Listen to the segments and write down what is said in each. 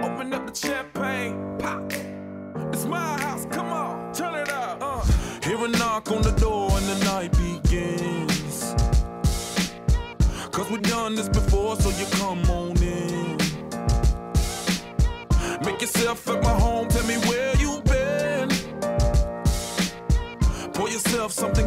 Open up the champagne, pop. It's my house, come on, turn it up. Uh. Hear a knock on the door and the night begins. Cause we've done this before, so you come on in. Make yourself at my home, tell me where you've been. Pour yourself something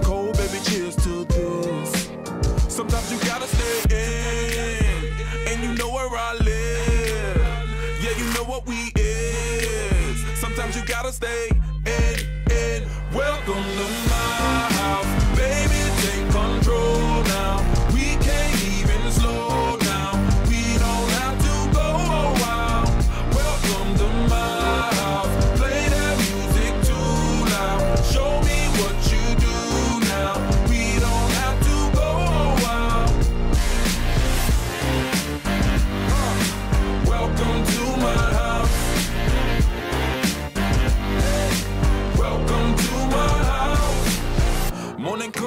Sometimes you gotta stay in, in. Welcome to my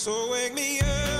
So wake me up